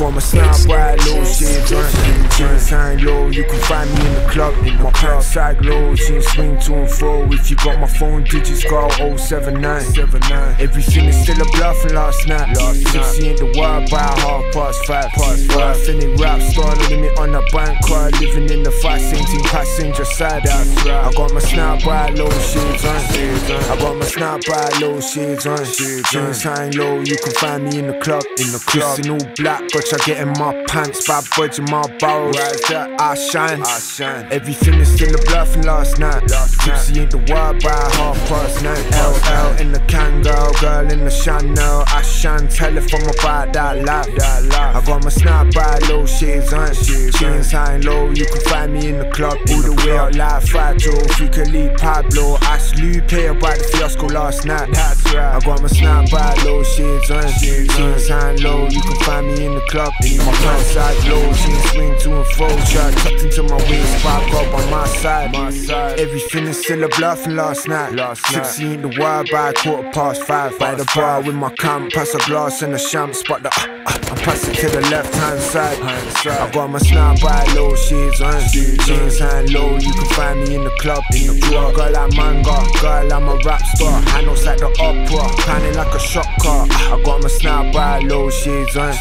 got my snap by low shades on. Jeans hang low, you can find me in the club. In my pants sag low, jeans swing to and fro. If you got my phone digits, call 079. Everything is still a bluff from last night. Last Tipsy in the world by half past five. Past five. Finny rap star, limit on the bank card. Living in the fast 18 passenger side. That's right. I got my snapback low shades on. I got my snapback low shades on. Jeans hang low, you can find me in the club. In the club. in all black, I get in my pants. Bad in my barrels. I shine. I shine. Everything is in the bluff from last night. Tipsy ain't the word by half past nine. LL in the Kangol, girl in the Chanel. I shine, tell if I'm about that life. I got my snapback low shades on. Jeans high and low, you can find me in the club. All the way out like Fato, Freakily Pablo. I Ask Lupe about the fiasco last night. That's right. I got my snapback low shades on. Jeans high and low, you can find me in the club. In my pants side low, jeans swing to and fro. Shirt tucked into my waist, back up on my side. My side. Everything is still a bluff from last night. Last night. Tipsy in the wild by quarter past five. By the bar with my camp, pass a glass and a champ. Spot the. Uh, uh, I pass it to the left hand side. I got my snapback low shades on. Jeans hand low, you can find me in the club. In the club, girl like manga, girl I'm a rap star. Handles like the opera, panning like a shot car. I got my snapback low shades on.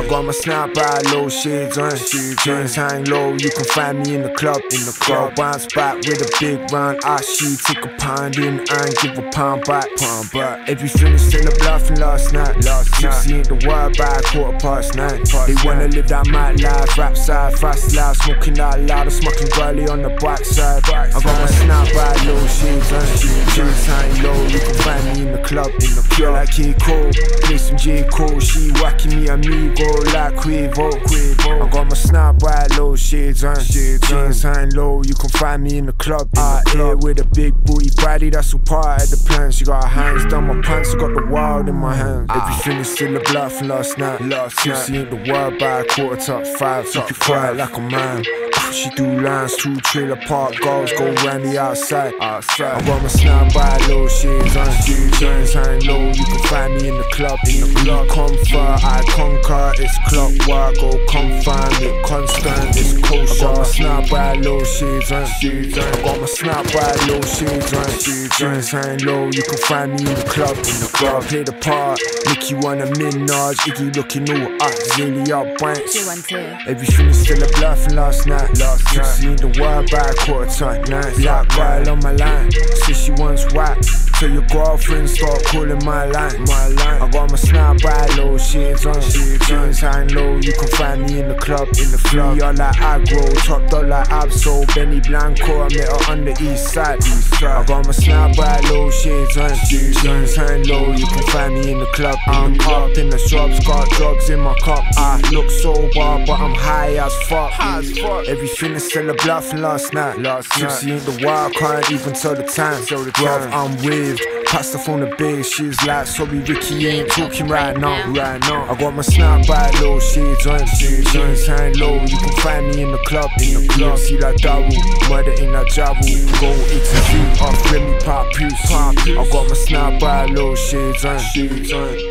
I got my snapback low shades on. Jeans hang low, you can find me in the club. In the club, bounce back with a big round ass. She take a pound in and give a pound back. Pound back. Everything is still a bluff from last night. Last Tipsy ain't the word by quarter past nine. They wanna live that mad life, rap side, fast life, smoking out loud, I'm smoking girly on the back side. I got my snapback low shades on. Jeans hang low, you can find in the club. In the club like K Cole, play some J Cole. She whacking me amigo like Quavo. Quavo. I got my snapback low shades on. Jeans hang low, you can find me in the club. Out here ah, with a big booty body, that's all part of the plan. She got her hands down my pants, got the wild in my hands. Ah. Everything is still a bluff last night. Last Tipsy ain't the word by a quarter top five. Keep you quiet like a man. She do lines, two trailer park girls go round the outside. outside. I got my snapback low shades on. Jeans hang low, you can find me in the club. In the club, comfort, I conquer. It's clockwork, go confirm it, constant, snapback low shades on. I got my snapback low shades on. Jeans hang low, you can find me in the club. In the club, play the part. Nicki wanna Minaj, Iggy looking all up, Zilly up, banks. Two one two. Everything is still a bluff from last night. Last night. Seen the world by a quarter to nine. Black girl on my line. Says she wants whack. So your girlfriend start calling my line. My line. I got my snapback low shades on. Jeans hang low. You can find me in the club. In the club. You're like aggro. Top like Absol. Benny Blanco. I met her on the east side. East side. I got my snapback low shades on. Jeans hang low. You can find me in the club. I'm up in the shops. Got drugs in my cup. I look sober, but I'm high as fuck. Everything is still a bluff last night. Last Tipsy ain't the wild, can't even tell the time. Tell the time. I'm with. Pass the phone to big, she's like, sorry, Ricky ain't talking right now. Right now, I got my snapback low shades on. Jeans hang low, you can find me in the club. In the club, see that double, murder in that javel. Go execute off Remy Papoose. I got my snapback low shades on.